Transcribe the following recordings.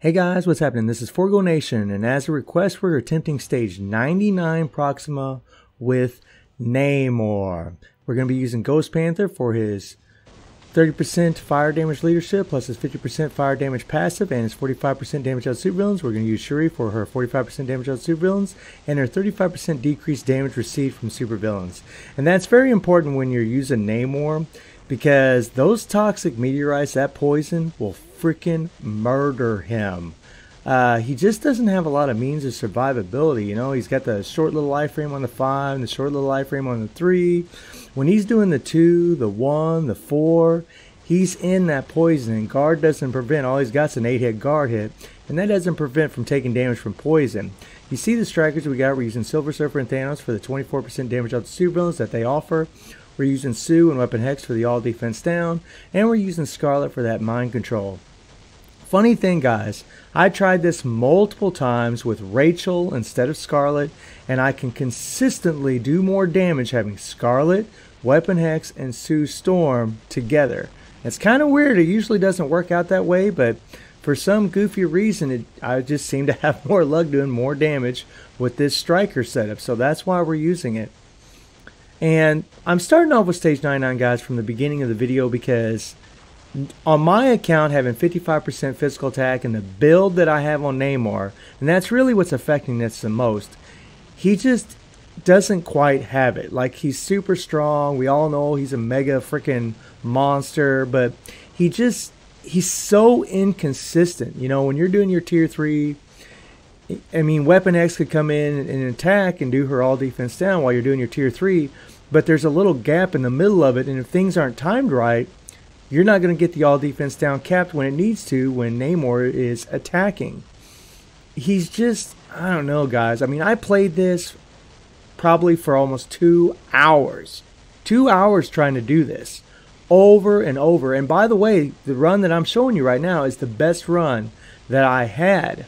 Hey guys, what's happening? This is Forgonation, and as a request, we're attempting stage 99 Proxima with Namor. We're going to be using Ghost Panther for his 30% fire damage leadership, plus his 50% fire damage passive, and his 45% damage out of supervillains. We're going to use Shuri for her 45% damage out of supervillains, and her 35% decreased damage received from supervillains. And that's very important when you're using Namor, because those toxic meteorites, that poison, will freaking murder him. Uh, he just doesn't have a lot of means of survivability. You know, he's got the short little life frame on the five, and the short little life frame on the three. When he's doing the two, the one, the four, he's in that poison. And guard doesn't prevent. All he's got's an eight hit guard hit, and that doesn't prevent from taking damage from poison. You see the strikers we got. We're using Silver Surfer and Thanos for the 24% damage out the supervillains that they offer. We're using Sue and Weapon Hex for the all defense down, and we're using Scarlet for that mind control. Funny thing, guys, I tried this multiple times with Rachel instead of Scarlet, and I can consistently do more damage having Scarlet, Weapon Hex, and Sue Storm together. It's kind of weird. It usually doesn't work out that way, but for some goofy reason, it, I just seem to have more luck doing more damage with this striker setup. So that's why we're using it. And I'm starting off with stage 99 guys from the beginning of the video because on my account having 55% physical attack and the build that I have on Namor, and that's really what's affecting this the most, he just doesn't quite have it. Like he's super strong. We all know he's a mega freaking monster, but he just he's so inconsistent. You know, when you're doing your tier 3 I mean, Weapon Hex could come in and attack and do her all defense down while you're doing your tier 3, but there's a little gap in the middle of it, and if things aren't timed right, you're not going to get the all defense down capped when it needs to when Namor is attacking. He's just, I don't know, guys. I mean, I played this probably for almost two hours. Two hours trying to do this over and over. And by the way, the run that I'm showing you right now is the best run that I had.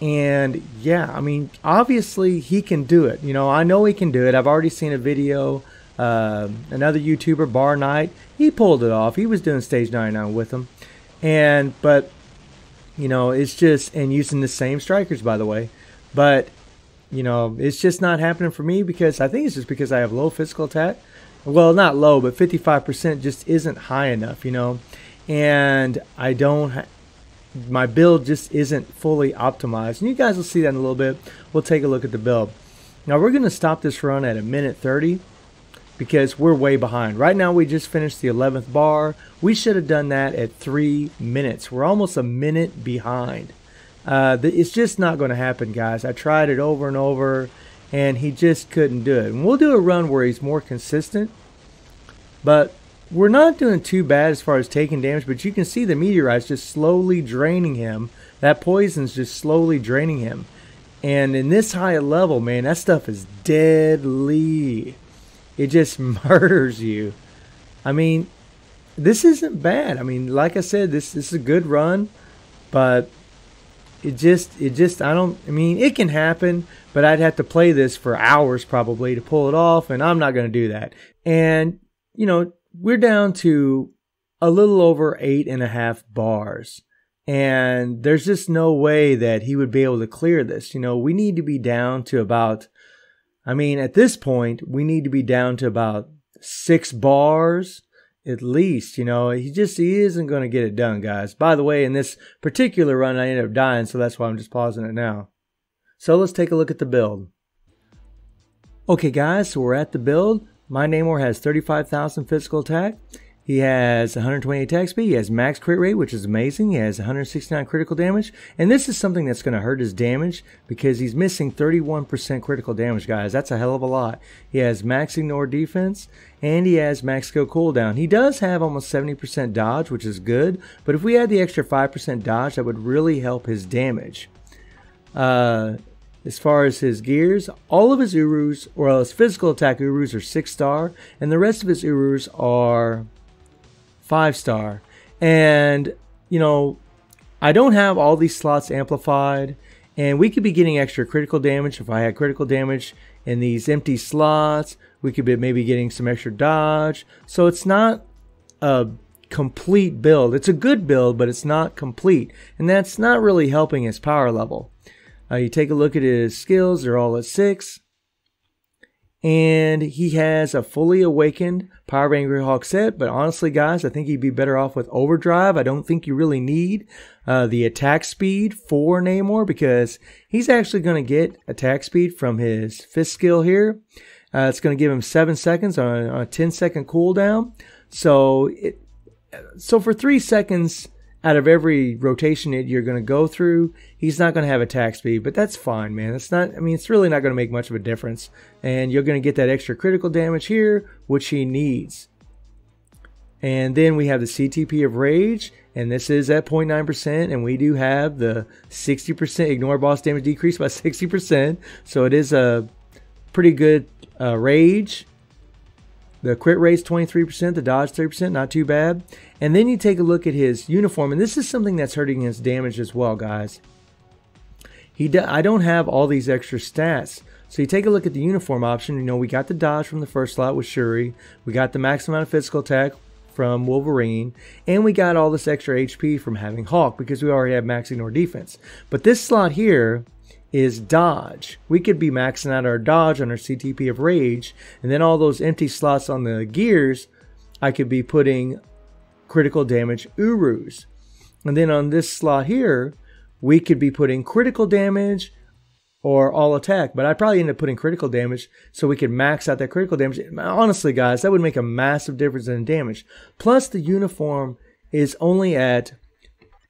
And yeah, I mean, obviously he can do it. You know, I know he can do it. I've already seen a video uh, another YouTuber, Bar Knight, he pulled it off. He was doing stage 99 with them. And, but, you know, it's just, and using the same strikers, by the way. But, you know, it's just not happening for me because I think it's just because I have low physical attack. Well, not low, but 55% just isn't high enough, you know. And I don't, my build just isn't fully optimized. And you guys will see that in a little bit. We'll take a look at the build. Now, we're going to stop this run at a minute 30 because we're way behind. Right now, we just finished the 11th bar. We should have done that at three minutes. We're almost a minute behind. Uh, it's just not going to happen, guys. I tried it over and over, and he just couldn't do it. And we'll do a run where he's more consistent, but we're not doing too bad as far as taking damage. But you can see the meteorites just slowly draining him. That poison's just slowly draining him. And in this high level, man, that stuff is deadly. It just murders you. I mean, this isn't bad. I mean, like I said, this, this is a good run, but it just it just I don't I mean it can happen, but I'd have to play this for hours probably to pull it off, and I'm not going to do that. And you know we're down to a little over eight and a half bars, and there's just no way that he would be able to clear this. You know we need to be down to about I mean, at this point, we need to be down to about six bars at least. You know, he just he isn't going to get it done, guys. By the way, in this particular run, I ended up dying, so that's why I'm just pausing it now. So let's take a look at the build. Okay, guys, so we're at the build. My Namor has 35,000 physical attack. He has 120 attack speed. He has max crit rate, which is amazing. He has 169 critical damage. And this is something that's going to hurt his damage because he's missing 31% critical damage, guys. That's a hell of a lot. He has max ignore defense and he has max skill cooldown. He does have almost 70% dodge, which is good. But if we add the extra 5% dodge, that would really help his damage. Uh, as far as his gears, all of his Urus, or his physical attack Urus are 6 star, and the rest of his Urus are five star. And, you know, I don't have all these slots amplified, and we could be getting extra critical damage if I had critical damage in these empty slots. We could be maybe getting some extra dodge. So it's not a complete build. It's a good build, but it's not complete. And that's not really helping his power level. Uh, you take a look at his skills, they're all at 6. And he has a fully awakened Power Angry Hawk set, but honestly, guys, I think he'd be better off with Overdrive. I don't think you really need uh, the attack speed for Namor because he's actually going to get attack speed from his fist skill here. Uh, it's going to give him 7 seconds on a, on a 10 second cooldown. So, it, so for 3 seconds, out of every rotation that you're going to go through, he's not going to have attack speed, but that's fine, man. It's not, I mean, it's really not going to make much of a difference. And you're going to get that extra critical damage here, which he needs. And then we have the CTP of Rage, and this is at 0.9%, and we do have the 60% ignore boss damage decrease by 60%. So it is a pretty good uh, Rage. The crit rate's 23%, the dodge 30%, not too bad. And then you take a look at his uniform, and this is something that's hurting his damage as well, guys. He I don't have all these extra stats. So you take a look at the uniform option. You know, we got the dodge from the first slot with Shuri. We got the max amount of physical attack from Wolverine. And we got all this extra HP from having Hawk because we already have max ignore defense. But this slot here is dodge. We could be maxing out our dodge on our CTP of rage. And then all those empty slots on the gears, I could be putting critical damage Urus. And then on this slot here, we could be putting critical damage or all attack, but I'd probably end up putting critical damage so we could max out that critical damage. Honestly, guys, that would make a massive difference in damage. Plus, the uniform is only at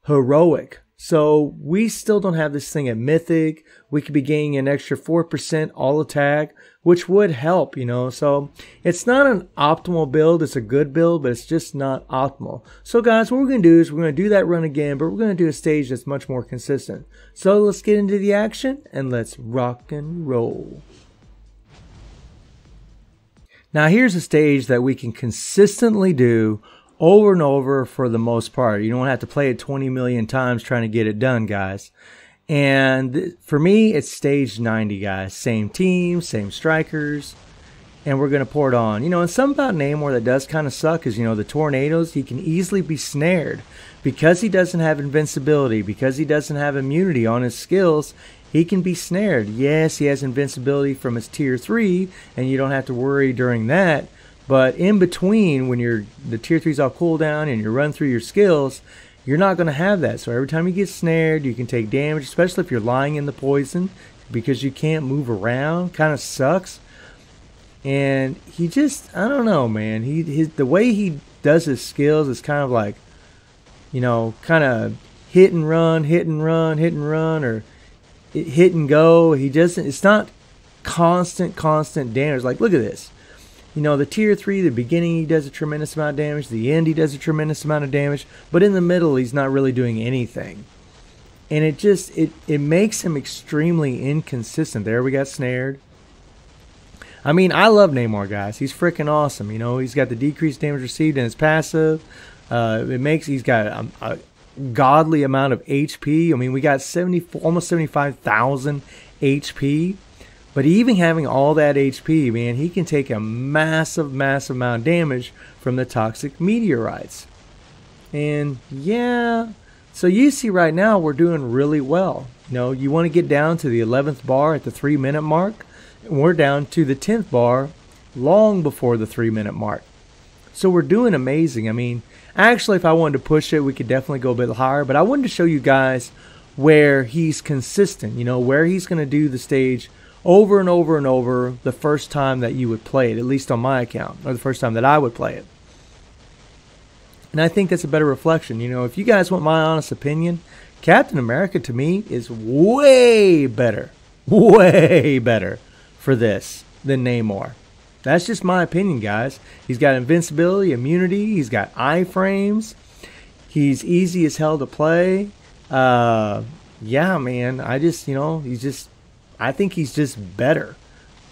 heroic. So we still don't have this thing at mythic. We could be gaining an extra 4% all attack, which would help, you know. So it's not an optimal build. It's a good build, but it's just not optimal. So guys, what we're going to do is we're going to do that run again, but we're going to do a stage that's much more consistent. So let's get into the action and let's rock and roll. Now here's a stage that we can consistently do over and over for the most part. You don't have to play it 20 million times trying to get it done, guys. And for me, it's stage 90, guys. Same team, same strikers, and we're going to pour it on. You know, and something about Namor that does kind of suck is, you know, the tornadoes, he can easily be snared. Because he doesn't have invincibility, because he doesn't have immunity on his skills, he can be snared. Yes, he has invincibility from his tier 3, and you don't have to worry during that. But in between, when you're the tier threes all cooldown and you run through your skills, you're not going to have that. So every time you get snared, you can take damage, especially if you're lying in the poison because you can't move around. Kind of sucks. And he just, I don't know, man. He his the way he does his skills is kind of like, you know, kind of hit and run, hit and run, hit and run, or hit and go. He doesn't. It's not constant, constant damage. Like, look at this. You know, the tier 3, the beginning he does a tremendous amount of damage, the end he does a tremendous amount of damage, but in the middle he's not really doing anything. And it just, it, it makes him extremely inconsistent. There we got snared. I mean, I love Namor, guys. He's freaking awesome. You know, he's got the decreased damage received in his passive. Uh, it makes, he's got a, a godly amount of HP. I mean, we got 70, almost 75,000 HP. But even having all that HP, man, he can take a massive, massive amount of damage from the toxic meteorites. And yeah, so you see right now we're doing really well. You know, you want to get down to the 11th bar at the three minute mark. And we're down to the 10th bar long before the three minute mark. So we're doing amazing. I mean, actually, if I wanted to push it, we could definitely go a bit higher. But I wanted to show you guys where he's consistent, you know, where he's going to do the stage over and over and over the first time that you would play it, at least on my account, or the first time that I would play it. And I think that's a better reflection. You know, if you guys want my honest opinion, Captain America to me is way better, way better for this than Namor. That's just my opinion, guys. He's got invincibility, immunity, he's got iframes, he's easy as hell to play. Uh, yeah, man, I just, you know, he's just I think he's just better.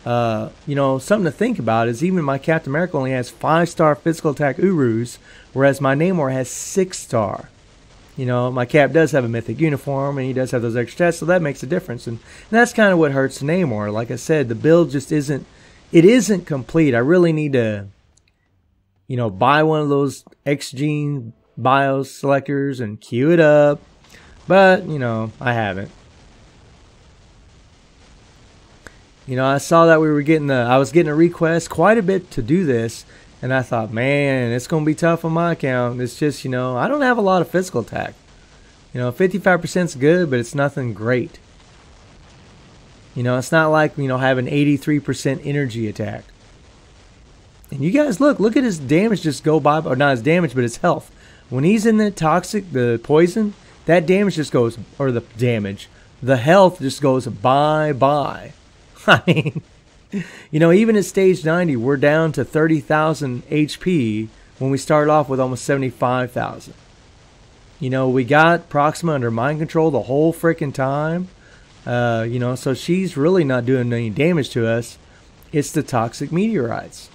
Uh, you know, something to think about is even my Captain America only has five star physical attack Urus, whereas my Namor has six star. You know, my Cap does have a mythic uniform and he does have those extra stats, so that makes a difference. And, and that's kind of what hurts Namor. Like I said, the build just isn't it isn't complete. I really need to you know, buy one of those X Gene BIOS selectors and queue it up. But, you know, I haven't. You know, I saw that we were getting the, I was getting a request quite a bit to do this. And I thought, man, it's going to be tough on my account. It's just, you know, I don't have a lot of physical attack. You know, 55% is good, but it's nothing great. You know, it's not like, you know, having 83% energy attack. And you guys look, look at his damage just go by, or not his damage, but his health. When he's in the toxic, the poison, that damage just goes, or the damage, the health just goes bye bye. I mean, you know, even at stage 90, we're down to 30,000 HP when we started off with almost 75,000. You know, we got Proxima under mind control the whole freaking time. Uh, you know, so she's really not doing any damage to us. It's the toxic meteorites.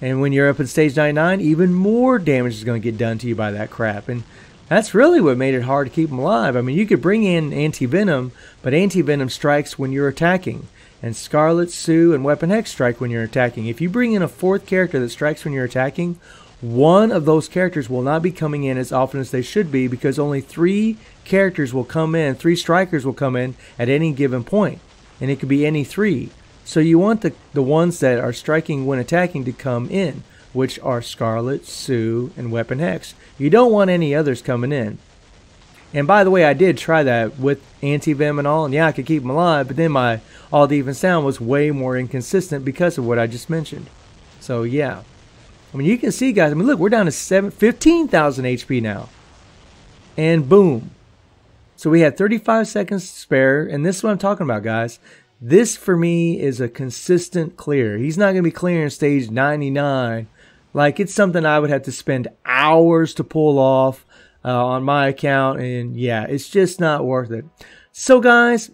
And when you're up in stage 99, even more damage is going to get done to you by that crap. And that's really what made it hard to keep them alive. I mean, you could bring in anti-venom, but anti-venom strikes when you're attacking. And Scarlet, Sue, and Weapon Hex strike when you're attacking. If you bring in a fourth character that strikes when you're attacking, one of those characters will not be coming in as often as they should be because only three characters will come in, three strikers will come in at any given point. And it could be any three. So you want the, the ones that are striking when attacking to come in, which are Scarlet, Sue, and Weapon Hex. You don't want any others coming in. And by the way, I did try that with anti-venom and all, and yeah, I could keep them alive, but then my all the even sound was way more inconsistent because of what I just mentioned. So yeah. I mean, you can see, guys. I mean, look, we're down to seven, 15,000 HP now. And boom. So we had 35 seconds to spare. And this is what I'm talking about, guys. This, for me, is a consistent clear. He's not going to be clearing stage 99. Like, it's something I would have to spend hours to pull off uh, on my account. And yeah, it's just not worth it. So, guys,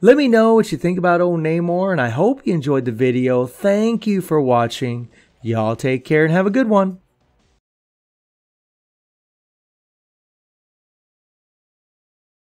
let me know what you think about old Namor. And I hope you enjoyed the video. Thank you for watching. Y'all take care and have a good one.